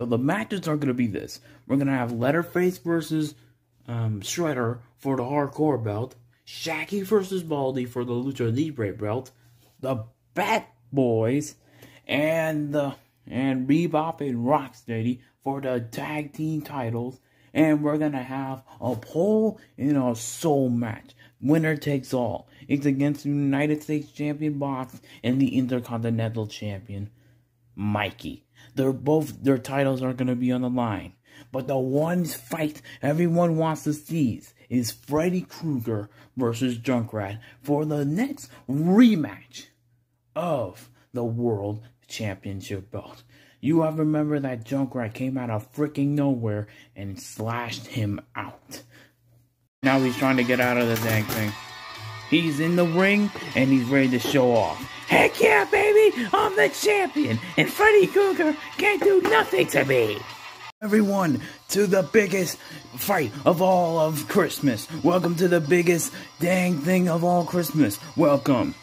So the matches are going to be this. We're going to have Leatherface versus um, Shredder for the Hardcore belt. Shaggy versus Baldy for the Lucha Libre belt. The Bat Boys and the and Bebop and Rocksteady for the tag team titles. And we're gonna have a pole in a soul match. Winner takes all. It's against the United States Champion Box and the Intercontinental Champion, Mikey. They're both their titles are gonna be on the line. But the one fight everyone wants to see is Freddy Krueger versus Junkrat for the next rematch of the World Championship belt. You have remember that Junkrat came out of freaking nowhere and slashed him out. Now he's trying to get out of the dang thing. He's in the ring and he's ready to show off. Heck yeah, baby! I'm the champion, and Freddy Krueger can't do nothing to me! Everyone, to the biggest fight of all of Christmas. Welcome to the biggest dang thing of all Christmas. Welcome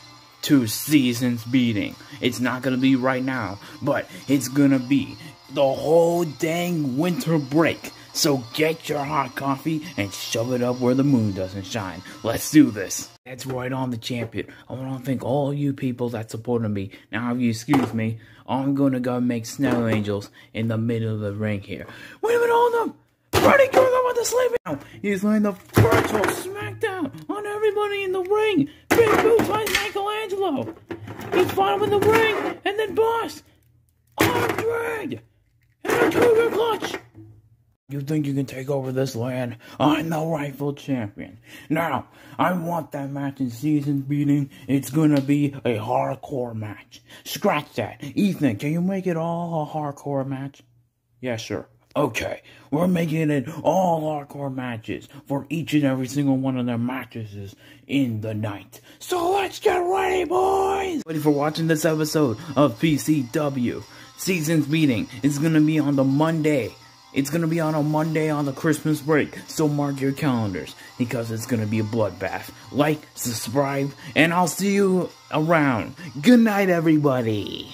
to Seasons Beating. It's not gonna be right now, but it's gonna be the whole dang winter break. So get your hot coffee and shove it up where the moon doesn't shine. Let's do this. That's right on the champion. I want to thank all you people that supported me. Now, if you excuse me, I'm gonna go make snow angels in the middle of the ring here. Wait a minute, hold up! Freddy Krueger with the sleeping now. He's laying the virtual smackdown on everybody in the ring. Big boots like Michelangelo. He's him in the ring, and then boss, arm drag, and a cougar clutch. You think you can take over this land? I'm the rightful champion. Now, I want that match in season beating. It's gonna be a hardcore match. Scratch that. Ethan, can you make it all a hardcore match? Yeah, sure. Okay, we're making it all hardcore matches for each and every single one of their mattresses in the night. So let's get ready, boys! Ready for watching this episode of PCW. Seasons Beating is gonna be on the Monday. It's gonna be on a Monday on the Christmas break, so mark your calendars because it's gonna be a bloodbath. Like, subscribe, and I'll see you around. Good night, everybody.